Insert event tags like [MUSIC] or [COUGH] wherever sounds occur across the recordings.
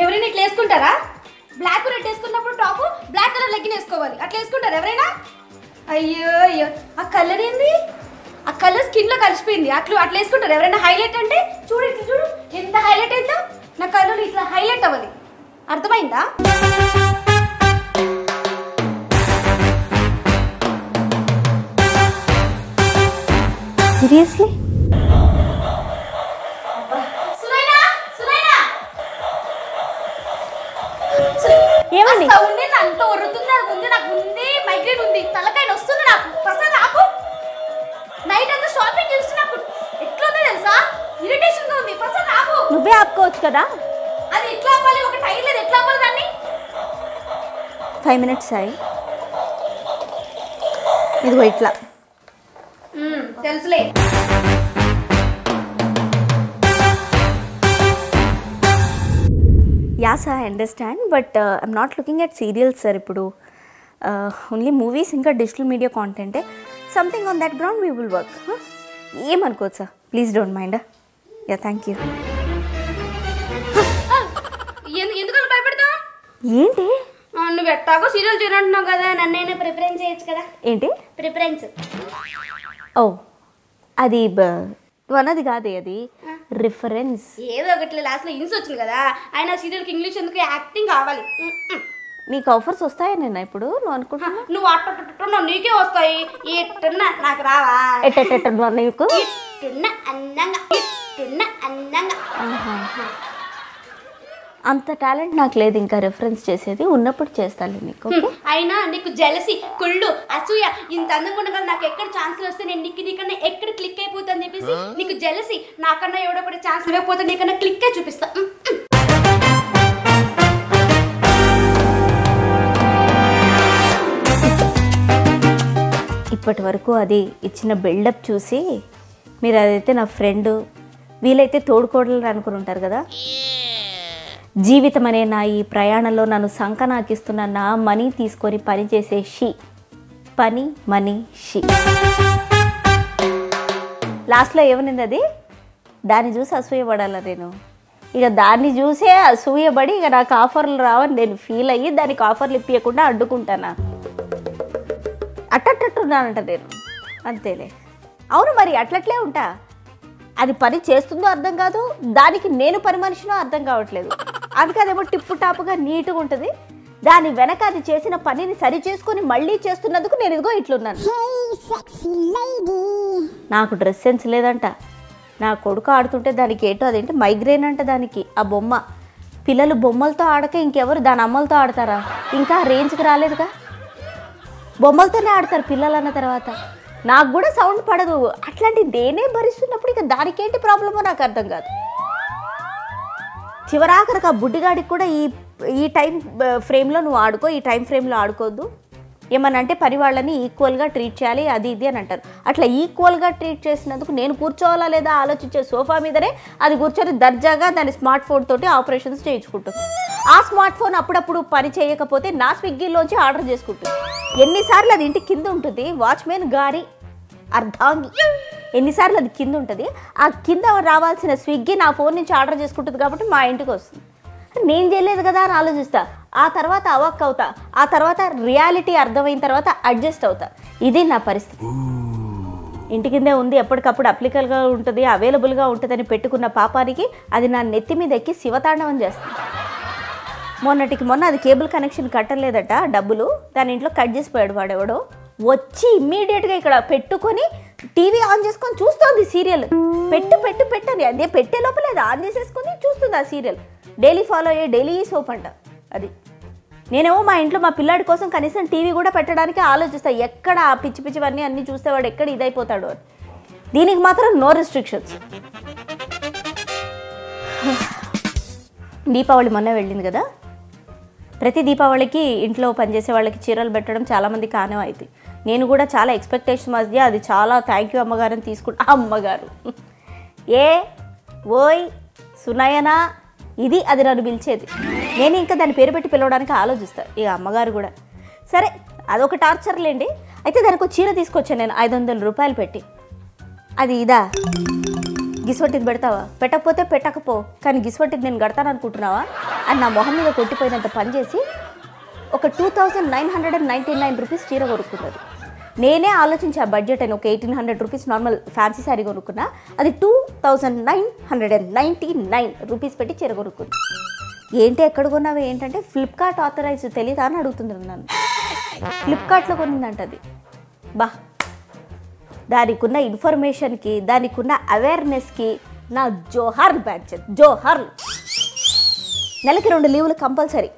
ఎవరైనా ఇట్లా వేసుకుంటారా? బ్లాక్ రెడ్ వేసుకున్నప్పుడు టాప్ బ్లాక్ కలర్ లెగ్గిన్ వేసుకోవాలి. అట్లా వేసుకుంటారు ఎవరైనా? అయ్యో అయ్యో. ఆ కలర్ ఏంది? ఆ కలర్ స్కిన్లో కలిసిపోయింది. అట్లు అట్లా వేసుకుంటారు ఎవరైనా హైలైట్ అంటే? చూడు ఇట్లా చూడు. ఎంత హైలైట్ అయిందో. నా కలర్ ఇట్లా హైలైట్ అవ్వాలి. అర్థమైందా? సీరియస్లీ ఏమండి? సౌండ్ అంత ఒరుతుంది నాకు ఉంది నాకు ఉంది మైగ్రేన్ ఉంది తలకాయ వస్తుంది నాకు. ప్రసాద్ ఆపు. నైట్ అంతా షాపింగ్ చేసి నాకు ఎట్లా ఉందో తెలుసా? ఇరిటేషన్గా ఉంది. ప్రసాద్ ఆపు. నువ్వే ఆపుకోవచ్చు కదా? అది ఎట్లా ఆపాలి? ఒక టైం లేదు. ఎట్లా ఆపాలి దాన్ని? ఫైవ్ మినిట్స్ అయ్యి ఇదిగో ఇట్లా. తెలుసులే. Ya sir I understand but I'm not looking at serials sir ఇప్పుడు. ఓన్లీ మూవీస్ ఇంకా digital media కాంటెంటే something on that ground we will work ఏమనుకోవచ్చు sir please don't mind ya thank you ఏంటి? నువ్వు ఎట్టాగో serial చూడంటున్నావు కదా నన్నైనా ప్రిఫరెన్స్ చేయొచ్చు కదా. ఏంటి? Preference ఓ అది నువ్వు అన్నది కాదే అది. రిఫరెన్స్ ఏదో ఒకటి లాస్ట్లో ఇన్స్ వచ్చింది కదా ఆయన సీరియల్కి ఇంగ్లీష్ ఎందుకు? యాక్టింగ్ కావాలి. నీకు ఆఫర్స్ వస్తాయా నేను ఇప్పుడు? నువ్వు అనుకుంటా నువ్వు అట్ట నీకే వస్తాయి. ఎట్టున్నా నాకు రావా. ఎట్ట నీకు? ఇట్టున్న అందంగా అందంగా. అంత టాలెంట్ నాకు లేదు ఇంకా రెఫరెన్స్ చేసేది. ఉన్నప్పుడు చేస్తాను నీకు అయినా నీకు జలసి కుళ్ళు అసూయ ఇంత అందంగా ఉండగా నాకు ఎక్కడ ఛాన్స్ వస్తే నేను నీకు నీకన్నా ఎక్కడ క్లిక్ అయిపోతా అని చెప్పేసి నీకు జలసి నాకన్నా ఎవడో కూడా ఛాన్స్ ఇవ్వకపోతే నీకన్నా క్లిక్కే చూపిస్తా. ఇప్పటి వరకు అది ఇచ్చిన బిల్డప్ చూసి మీరు అదైతే నా ఫ్రెండ్ వీలైతే తోడుకోడలు అనుకుని ఉంటారు కదా? జీవితం అనే నా ఈ ప్రయాణంలో నన్ను సంకనాకిస్తున్న నా మనీ తీసుకొని పని చేసే షీ. పని మనీ షీ. లాస్ట్లో ఏమనింది అది? దాన్ని చూసి అసూయపడాల నేను? ఇక దాన్ని చూసే అసూయపడి ఇక నాకు ఆఫర్లు రావని నేను ఫీల్ అయ్యి దానికి ఆఫర్లు ఇప్పించకుండా అడ్డుకుంటానా? అట్టట్టున్నానంట నేను. అంతేలే. అవును మరి అట్లట్లే ఉంటా. అది పని చేస్తుందో అర్థం కాదు దానికి నేను పని మనిషినో అర్థం కావట్లేదు. అందుకే అదేమో టిప్పు టాపుగా నీట్గా ఉంటుంది. దాని వెనక అది చేసిన పనిని సరి చేసుకొని మళ్ళీ చేస్తున్నందుకు నేను ఇదిగో ఇట్లున్నాను. నాకు డ్రెస్ సెన్స్ లేదంట. నా కొడుకు ఆడుతుంటే దానికి ఏంటో అదేంటి మైగ్రేన్ అంట దానికి ఆ బొమ్మ. పిల్లలు బొమ్మలతో ఆడక ఇంకెవరు దాని అమ్మలతో ఆడతారా? ఇంకా రేంజ్కి రాలేదుగా? బొమ్మలతోనే ఆడతారు పిల్లలు అన్న తర్వాత. నాకు కూడా సౌండ్ పడదు. అట్లాంటి నేనే భరిస్తున్నప్పుడు ఇక దానికేంటి ప్రాబ్లమో నాకు అర్థం కాదు. చివరాఖరికి ఆ బుడ్డిగాడికి కూడా ఈ ఈ టైం ఫ్రేమ్లో నువ్వు ఆడుకో ఈ టైం ఫ్రేమ్లో ఆడుకోవద్దు ఏమనంటే అంటే పని వాళ్ళని ఈక్వల్గా ట్రీట్ చేయాలి అది ఇది అని అంటారు. అట్లా ఈక్వల్గా ట్రీట్ చేసినందుకు నేను కూర్చోవాలా లేదా ఆలోచించే సోఫా మీదనే అది కూర్చొని దర్జాగా దాని స్మార్ట్ ఫోన్ తోటి ఆపరేషన్స్ చేయించుకుంటుంది. ఆ స్మార్ట్ ఫోన్ అప్పుడప్పుడు పని చేయకపోతే నా స్విగ్గీలోంచి ఆర్డర్ చేసుకుంటుంది. ఎన్నిసార్లు అది ఇంటి కింద ఉంటుంది వాచ్మెన్ గారి అర్ధాంగి. ఎన్నిసార్లు అది కింద ఉంటుంది ఆ కింద రావాల్సిన స్విగ్గీ నా ఫోన్ నుంచి ఆర్డర్ చేసుకుంటుంది కాబట్టి మా ఇంటికి వస్తుంది. నేను చేయలేదు కదా అని ఆలోచిస్తా. ఆ తర్వాత అవాక్ అవుతా. ఆ తర్వాత రియాలిటీ అర్థమైన తర్వాత అడ్జస్ట్ అవుతా. ఇది నా పరిస్థితి. ఇంటి కిందే ఉంది ఎప్పటికప్పుడు అప్లికల్గా ఉంటుంది అవైలబుల్గా ఉంటుందని పెట్టుకున్న పాపానికి అది నా నెత్తి మీద ఎక్కి శివతాండవం చేస్తుంది. మొన్నటికి మొన్న అది కేబుల్ కనెక్షన్ కట్టలేదట డబ్బులు. దాని ఇంట్లో కట్ చేసిపోయాడు వాడెవడో. వచ్చి ఇమ్మీడియట్గా ఇక్కడ పెట్టుకొని టీవీ ఆన్ చేసుకొని చూస్తోంది సీరియల్. పెట్టు పెట్టు పెట్టని అదే పెట్టే లోపల అది ఆన్ చేసేసుకొని చూస్తుంది ఆ సీరియల్. డైలీ ఫాలో అయ్యే డైలీ సోప్ అంట అది. నేనేమో మా ఇంట్లో మా పిల్లాడి కోసం కనీసం టీవీ కూడా పెట్టడానికి ఆలోచిస్తా. ఎక్కడ ఆ పిచ్చి పిచ్చివన్నీ అన్నీ చూస్తే వాడు ఎక్కడ ఇదైపోతాడు అని. దీనికి మాత్రం నో రెస్ట్రిక్షన్స్ [LAUGHS] దీపావళి మొన్న వెళ్ళింది కదా? ప్రతి దీపావళికి ఇంట్లో పనిచేసే వాళ్ళకి చీరలు పెట్టడం చాలామంది కానే అవుతుంది నేను కూడా చాలా ఎక్స్పెక్టేషన్ మధ్య అది చాలా థ్యాంక్ యూ అమ్మగారని తీసుకుంటా [LAUGHS] అమ్మగారు. ఏ ఓయ్ సునయనా ఇది అది నన్ను పిలిచేది. నేను ఇంకా దాని పేరు పెట్టి పిలవడానికి ఆలోచిస్తాను ఇక అమ్మగారు కూడా. సరే అదొక టార్చర్లేండి అయితే దానికి ఒక చీర తీసుకొచ్చాను నేను ఐదు వందల రూపాయలు పెట్టి. అది ఇదా? గిసువంటిది పెడతావా? పెట్టకపోతే పెట్టకపో. కానీ గిసువంటిది నేను కడతాను అనుకుంటున్నావా అని నా మొహం మీద కొట్టిపోయినంత పని చేసి ఒక two thousand nine hundred and ninety nine rupees చీర కొనుక్కున్నది. నేనే ఆ బడ్జెట్ అని ఒక eighteen hundred rupees normal fancy sari కొనుక్కున్నా అది two thousand nine hundred and ninety nine rupees పెట్టి చీర కొనుక్కుంది ఏంటి ఎక్కడ కొన్నావు? ఏంటంటే ఫ్లిప్కార్ట్ ఆథరైజ్ తెలియదా అని అడుగుతుంది నన్ను. ఫ్లిప్కార్ట్లో కొనిందంట అది బా దానికి ఉన్న ఇన్ఫర్మేషన్కి దానికి ఉన్న అవేర్నెస్కి నా జోహార్ బ్యాచ్ జోహార్. నెలకి రెండు లీవులు కంపల్సరీ.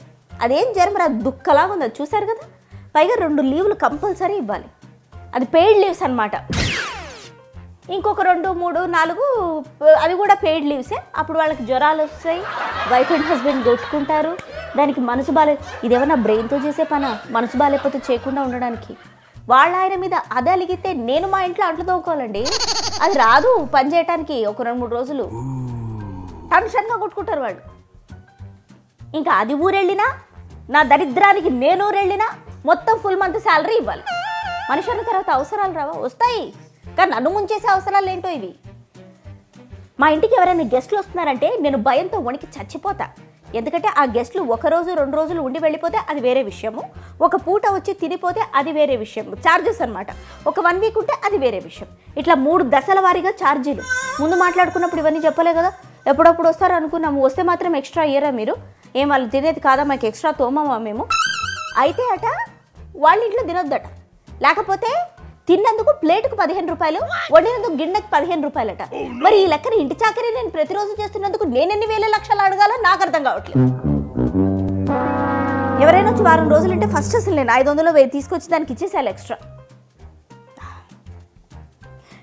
అదేం జరమరా దుఃఖలాగా ఉందో. చూశారు కదా? పైగా రెండు లీవులు కంపల్సరీ ఇవ్వాలి. అది పెయిడ్ లీవ్స్ అన్నమాట. ఇంకొక రెండు మూడు నాలుగు అది కూడా పెయిడ్ లీవ్సే అప్పుడు వాళ్ళకి జ్వరాలు వస్తాయి వైఫ్ అండ్ హస్బెండ్ కొట్టుకుంటారు. దానికి మనసు బాలే ఇదేమన్నా బ్రెయిన్తో చేసే పనా? మనసు బాగాలేకపోతే చేయకుండా ఉండడానికి. వాళ్ళ ఆయన మీద అది అలిగితే నేను మా ఇంట్లో అంట్లు తోముకోవాలండి. అది రాదు పని చేయటానికి ఒక రెండు మూడు రోజులు. టెన్షన్గా కొట్టుకుంటారు వాళ్ళు. ఇంకా అది ఊరెళ్ళినా నా దరిద్రానికి నేను ఊరెళ్ళినా మొత్తం ఫుల్ మంత్ శాలరీ ఇవ్వాలి. మనుషుల తర్వాత అవసరాలు రావా? వస్తాయి. కానీ నన్ను ముంచేసే అవసరాలు ఏంటో ఇవి? మా ఇంటికి ఎవరైనా గెస్ట్లు వస్తున్నారంటే నేను భయంతో వణికి చచ్చిపోతా. ఎందుకంటే ఆ గెస్ట్లు ఒక రోజు రెండు రోజులు ఉండి వెళ్ళిపోతే అది వేరే విషయము. ఒక పూట వచ్చి తినిపోతే అది వేరే విషయం ఛార్జెస్ అనమాట ఒక వన్ వీక్ ఉంటే అది వేరే విషయం. ఇట్లా మూడు దశల వారీగా ఛార్జీలు ముందు మాట్లాడుకున్నప్పుడు ఇవన్నీ చెప్పలే కదా. ఎప్పుడప్పుడు వస్తారు అనుకున్నాము. వస్తే మాత్రం ఎక్స్ట్రా ఇయ్యరా మీరు? ఏం వాళ్ళు తినేది కాదా? మాకు ఎక్స్ట్రా తోమమా మేము? అయితే అట వాళ్ళ ఇంట్లో తినొద్దట. లేకపోతే తిన్నందుకు ప్లేటుకు పదిహేను రూపాయలు వండినందుకు గిన్నెకి పదిహేను రూపాయలట. మరి ఈ లెక్కన ఇంటి చాకరీ నేను ప్రతిరోజు చేస్తున్నందుకు నేను ఎన్ని వేల లక్షలు అడగాలో నాకు అర్థం కావట్లేదు. ఎవరైనా వచ్చి వారం రోజులు అంటే ఫస్ట్ అసలు నేను ఐదు వందలు వెయ్యి తీసుకొచ్చి దానికి ఇచ్చేసాను ఎక్స్ట్రా.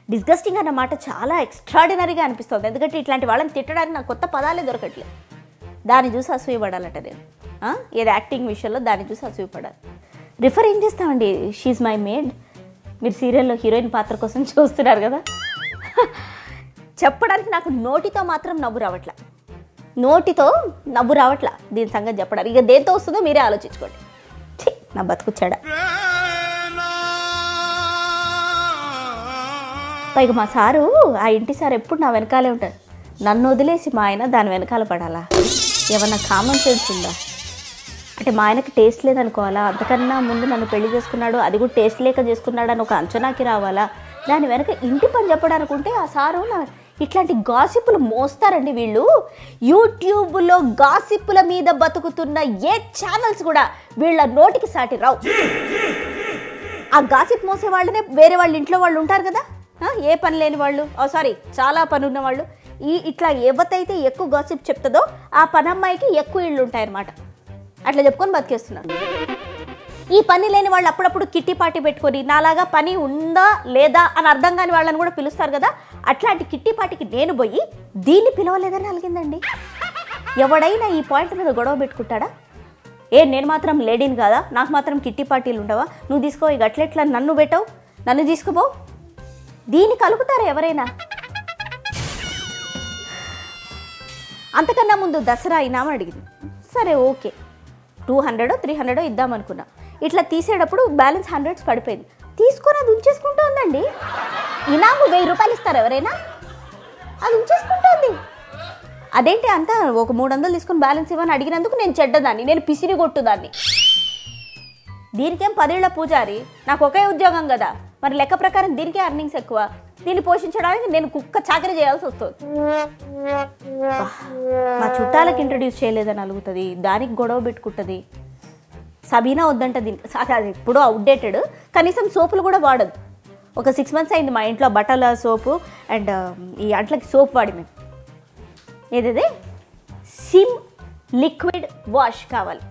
డిస్గస్టింగ్ అన్న మాట చాలా ఎక్స్ట్రాడినరీగా అనిపిస్తుంది. ఎందుకంటే ఇట్లాంటి వాళ్ళని తిట్టడానికి నాకు కొత్త పదాలే దొరకట్లేదు దాన్ని చూసి అసూయపడాలట నేను. ఆ? ఏది యాక్టింగ్ విషయంలో దాన్ని చూసి అసూయపడాలి. రిఫర్ ఏం చేస్తామండి? షీఈ్ మై మేడ్ మీరు సీరియల్లో హీరోయిన్ పాత్ర కోసం చూస్తున్నారు కదా? చెప్పడానికి నాకు నోటితో మాత్రం నవ్వు రావట్లా. నోటితో నవ్వు రావట్లా దీని సంగతి చెప్పడానికి. ఇక దేంతో వస్తుందో మీరే ఆలోచించుకోండి. ఛీ, నా బతుకుచ్చాడా పైగా మా సారు ఆ ఇంటి సార్ ఎప్పుడు నా వెనకాలే ఉంటాడు నన్ను వదిలేసి మా ఆయన దాని వెనకాల పడాలా? ఏమన్నా కామన్ సెన్స్ ఉందా? అంటే మా ఆయనకి టేస్ట్ లేదనుకోవాలా? అంతకన్నా ముందు నన్ను పెళ్ళి చేసుకున్నాడు అది కూడా టేస్ట్ లేక చేసుకున్నాడు అని ఒక అంచనాకి రావాలా? దాని వెనక ఇంటి పని చెప్పడానికి ఉంటే ఆ సారు నా ఇట్లాంటి గాసిప్పులు మోస్తారండి వీళ్ళు. యూట్యూబ్లో గాసిప్పుల మీద బతుకుతున్న ఏ ఛానల్స్ కూడా వీళ్ళ నోటికి సాటి రావు. ఆ గాసిప్ మోసే వాళ్ళనే వేరే వాళ్ళ ఇంట్లో వాళ్ళు ఉంటారు కదా? ఏ పని లేని వాళ్ళు? ఓ సారీ చాలా పని ఉన్న వాళ్ళు ఈ ఇట్లా ఎవతైతే ఎక్కువ గాసిప్ చెప్తుందో ఆ పని అమ్మాయికి ఎక్కువ ఇళ్ళు ఉంటాయన్నమాట. అట్లా చెప్పుకొని బతికేస్తున్నారు. ఈ పని లేని వాళ్ళు అప్పుడప్పుడు కిట్టి పార్టీ పెట్టుకొని నాలాగా పని ఉందా లేదా అని అర్థం కాని వాళ్ళని కూడా పిలుస్తారు కదా అట్లాంటి కిట్టి పార్టీకి నేను పోయి దీన్ని పిలవలేదని అలిగిందండి. ఎవడైనా ఈ పాయింట్ మీద గొడవ పెట్టుకుంటాడా? ఏ నేను మాత్రం లేడీని కాదా? నాకు మాత్రం కిట్టి పార్టీలు ఉండవా? నువ్వు తీసుకో ఇక అట్లెట్లా నన్ను పెట్టవు? నన్ను తీసుకుపో? దీన్ని కలుపుతారా ఎవరైనా? అంతకన్నా ముందు దసరా అయినామని అడిగింది. సరే ఓకే. టూ హండ్రెడో త్రీ హండ్రెడో ఇద్దాం అనుకున్నా ఇట్లా తీసేటప్పుడు బ్యాలెన్స్ హండ్రెడ్స్ పడిపోయింది. తీసుకొని అది ఉంచేసుకుంటూ ఉందండి. ఇనాము వెయ్యి రూపాయలు ఇస్తారు ఎవరైనా? అది ఉంచేసుకుంటుంది అదేంటి అంత ఒక మూడు వందలు తీసుకుని బ్యాలెన్స్ ఇవ్వని అడిగినందుకు నేను చెడ్డదాన్ని నేను పిసిరి కొట్టుదాన్ని. దీనికేం పదేళ్ళ పూజారి? నాకు ఒకే ఉద్యోగం కదా. మరి లెక్క ప్రకారం దీనికే అర్నింగ్స్ ఎక్కువ. దీన్ని పోషించడానికి నేను కుక్క చాకరీ చేయాల్సి వస్తుంది. మా చుట్టాలకు ఇంట్రడ్యూస్ చేయలేదని అలుగుతుంది దానికి గొడవ పెట్టుకుంటుంది. సబీనా వద్దంట దీనికి అది అది ఎప్పుడూ అవుట్డేటెడ్ కనీసం సోపులు కూడా వాడదు. ఒక సిక్స్ మంత్స్ అయింది మా ఇంట్లో బట్టల సోపు అండ్ ఈ అంట్లకి సోప్ వాడి మేము ఏదేది? సిమ్ లిక్విడ్ వాష్ కావాలి.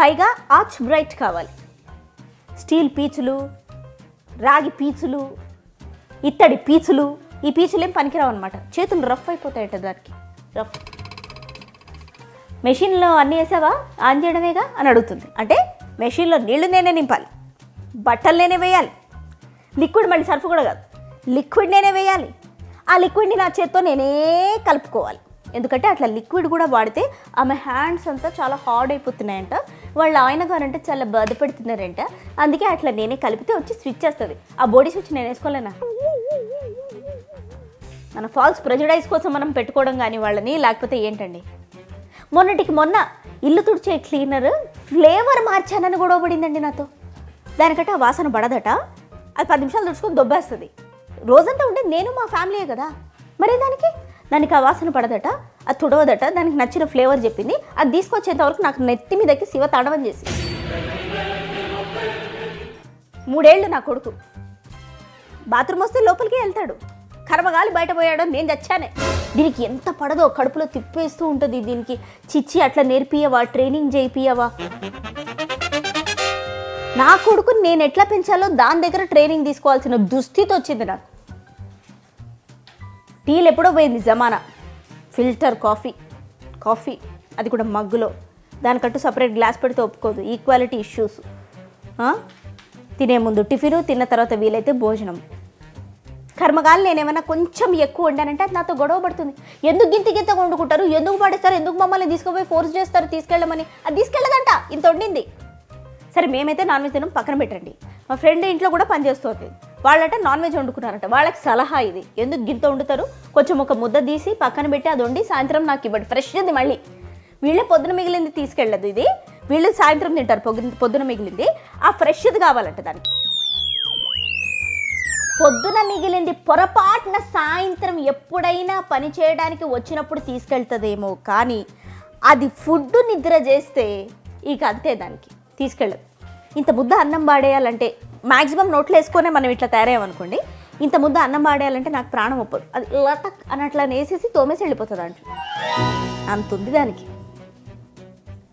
పైగా ఆర్చ్ బ్రైట్ కావాలి. స్టీల్ పీచులు రాగి పీచులు ఇత్తడి పీచులు ఈ పీచులు ఏం పనికిరావు అనమాట చేతులు రఫ్ అయిపోతాయట దానికి. రఫ్. మెషిన్లో అన్నీ వేసావా? ఆన్ చేయడమేగా? అని అడుగుతుంది. అంటే మెషిన్లో నీళ్ళు నేనే నింపాలి. బట్టలు నేనే వేయాలి. లిక్విడ్ మళ్ళీ సర్ఫ్ కూడా కాదు. లిక్విడ్ నేనే వేయాలి. ఆ లిక్విడ్ని నా చేత్తో నేనే కలుపుకోవాలి. ఎందుకంటే అట్లా లిక్విడ్ కూడా వాడితే ఆమె హ్యాండ్స్ అంతా చాలా హార్డ్ అయిపోతున్నాయంట. వాళ్ళ ఆయన గారంటే చాలా బాధపడుతున్నారంట. అందుకే అట్లా నేనే కలిపితే వచ్చి స్విచ్ చేస్తుంది. ఆ బాడీ స్విచ్ నేను వేసుకోలేనా? మన ఫాల్స్ ప్రెజడైజ్ కోసం మనం పెట్టుకోవడం కానీ వాళ్ళని లేకపోతే ఏంటండి? మొన్నటికి మొన్న ఇల్లు తుడిచే క్లీనర్ ఫ్లేవర్ మార్చానని గొడవ పడిందండి నాతో. దానికంటే ఆ వాసన పడదట. అది పది నిమిషాలు తుడుచుకొని దొబ్బేస్తుంది. రోజంతా ఉండేది నేను మా ఫ్యామిలీయే కదా. మరి దానికి? దానికి ఆ వాసన పడదట అది తుడవదట దానికి నచ్చిన ఫ్లేవర్ చెప్పింది. అది తీసుకొచ్చేంత వరకు నాకు నెత్తి మీదకి శివ తాండవం చేసి మూడేళ్ళు నా కొడుకు. బాత్రూమ్ వస్తే లోపలికి వెళ్తాడు. కర్మగాలి బయటపోయాడు నేను చచ్చానే. దీనికి ఎంత పడదో కడుపులో తిప్పేస్తూ ఉంటుంది దీనికి. చిచ్చి అట్లా నేర్పియవా ట్రైనింగ్ చేయిపియవా నా కొడుకుని నేను ఎట్లా పెంచాలో దాని దగ్గర ట్రైనింగ్ తీసుకోవాల్సిన దుస్థితి వచ్చింది నాకు. టీలు ఎప్పుడో పోయింది జమానా. Filter coffee. కాఫీ అది కూడా మగ్గులో. దానికట్టు సపరేట్ గ్లాస్ పెడితే ఒప్పుకోదు. Equality issues. తినే ముందు టిఫిను తిన్న తర్వాత వీలైతే భోజనం. కర్మగాలు నేను ఏమైనా కొంచెం ఎక్కువ వండానంటే అది నాతో గొడవ పడుతుంది. ఎందుకు గింత గింత వండుకుంటారు? ఎందుకు పడేస్తారు? ఎందుకు మమ్మల్ని తీసుకుపోయి ఫోర్స్ చేస్తారు? తీసుకెళ్ళమని. అది తీసుకెళ్ళదంట. ఇంత వండింది. సరే మేమైతే నాన్ వెజ్ తినం పక్కన పెట్టండి. మా ఫ్రెండ్ ఇంట్లో కూడా పనిచేస్తుంది వాళ్ళంటే నాన్ వెజ్ వండుకున్నారంట. వాళ్ళకి సలహా ఇది. ఎందుకు గింత వండుతారు? కొంచెం ఒక ముద్ద తీసి పక్కన పెట్టి అది వండి సాయంత్రం నాకు ఇవ్వండి. ఫ్రెష్ ఇది మళ్ళీ. వీళ్ళే పొద్దున మిగిలింది తీసుకెళ్ళదు ఇది. వీళ్ళు సాయంత్రం తింటారు. పొద్దున పొద్దున మిగిలింది. ఆ ఫ్రెష్ది కావాలంట దానికి. పొద్దున మిగిలింది పొరపాటున సాయంత్రం ఎప్పుడైనా పని చేయడానికి వచ్చినప్పుడు తీసుకెళ్తుందేమో. కానీ అది ఫుడ్ నిద్ర చేస్తే ఇక అంతే దానికి తీసుకెళ్ళదు. ఇంత ముద్ద అన్నం పాడేయాలంటే మ్యాక్సిమం నోట్లో వేసుకొనే మనం ఇట్లా తయారయ్యామనుకోండి ఇంత ముద్ద అన్నం పాడేయాలంటే నాకు ప్రాణం ఒప్పదు. అది లటక్ అని అట్లా వేసేసి తోమేసి వెళ్ళిపోతుంది అంట అంత ఉంది దానికి.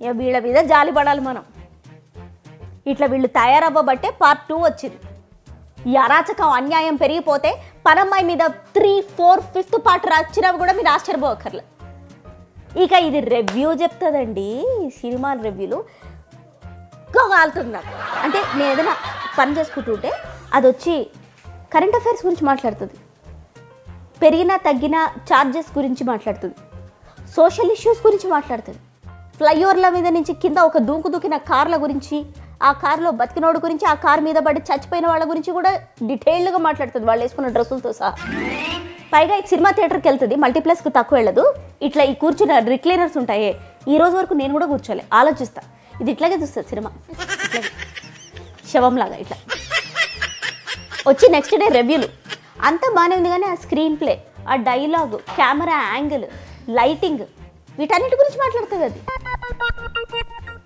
ఇక వీళ్ళ మీద జాలి పడాలి మనం. ఇట్లా వీళ్ళు తయారవ్వబట్టే పార్ట్ టూ వచ్చింది. ఈ అరాచకం అన్యాయం పెరిగిపోతే పనమ్మాయి మీద త్రీ ఫోర్ ఫిఫ్త్ పార్ట్ వచ్చినా కూడా మీరు ఆశ్చర్యపోకర్లే. ఇక ఇది రివ్యూ చెప్తుందండి. సినిమా రివ్యూలు కాలుతుంది నాకు అంటే నేను ఏదైనా పని చేసుకుంటుంటే అది వచ్చి కరెంట్ అఫైర్స్ గురించి మాట్లాడుతుంది. పెరిగిన తగ్గిన ఛార్జెస్ గురించి మాట్లాడుతుంది. సోషల్ ఇష్యూస్ గురించి మాట్లాడుతుంది. ఫ్లైఓవర్ల మీద నుంచి కింద ఒక దూకు దూకిన కార్ల గురించి ఆ కారులో బతికినోడు గురించి ఆ కార్ మీద పడి చచ్చిపోయిన వాళ్ళ గురించి కూడా డీటెయిల్డ్గా మాట్లాడుతుంది. వాళ్ళు వేసుకున్న డ్రెస్సులతో సహా. పైగా ఈ సినిమా థియేటర్కి వెళ్తుంది మల్టీప్లెక్స్కి తక్కువ వెళ్ళదు. ఇట్లా ఈ కూర్చున్న రిక్లైనర్స్ ఉంటాయే. ఈ రోజు వరకు నేను కూడా కూర్చోలే. ఆలోచిస్తా. ఇది ఇట్లాగే చూస్తుంది సినిమా. శవంలాగా ఇట్లా. వచ్చి నెక్స్ట్ డే రివ్యూలు అంతా బాగానే ఉంది కానీ ఆ స్క్రీన్ ప్లే ఆ డైలాగ్ కెమెరా యాంగిల్ లైటింగ్ వీటన్నిటి గురించి మాట్లాడుతుంది అది.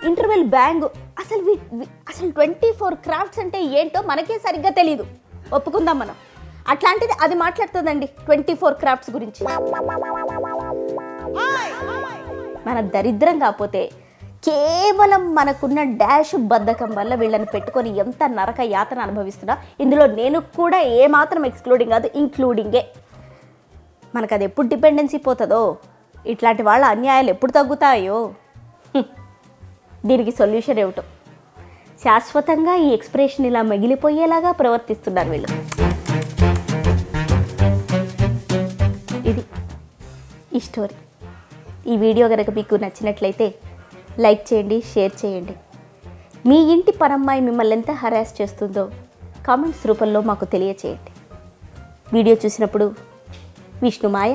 ఇంటర్వెల్ బ్యాంగ్ అసలు వీ అసలు ట్వంటీ ఫోర్ క్రాఫ్ట్స్ అంటే ఏంటో మనకే సరిగ్గా తెలియదు ఒప్పుకుందాం మనం. అట్లాంటిది అది మాట్లాడుతుందండి ట్వంటీ ఫోర్ క్రాఫ్ట్స్ గురించి. మన దరిద్రం కాకపోతే కేవలం మనకున్న డాష్ బద్ధకం వల్ల వీళ్ళని పెట్టుకొని ఎంత నరక యాతన అనుభవిస్తున్నా ఇందులో నేను కూడా ఏమాత్రం ఎక్స్క్లూడింగ్ కాదు ఇంక్లూడింగే. మనకు అది ఎప్పుడు డిపెండెన్సీ పోతుందో ఇట్లాంటి వాళ్ళ అన్యాయాలు ఎప్పుడు తగ్గుతాయో. దీనికి సొల్యూషన్ ఏమిటో. శాశ్వతంగా ఈ ఎక్స్ప్రెషన్ ఇలా మిగిలిపోయేలాగా ప్రవర్తిస్తున్నారు వీళ్ళు. ఇది ఈ స్టోరీ. ఈ వీడియో కనుక మీకు నచ్చినట్లయితే లైక్ చేయండి షేర్ చేయండి. మీ ఇంటి పరమ్మాయి మిమ్మల్ని ఎంత హరాస్ చేస్తుందో కామెంట్స్ రూపంలో మాకు తెలియచేయండి. వీడియో చూసినప్పుడు విష్ణుమాయ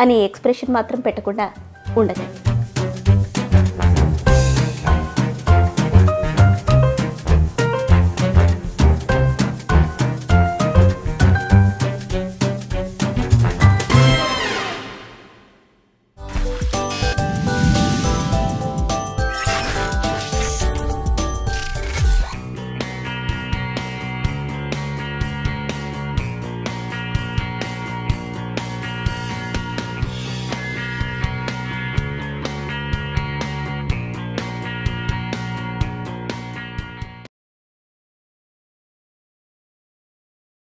అనే ఎక్స్ప్రెషన్ మాత్రం పెట్టకుండా ఉండకండి.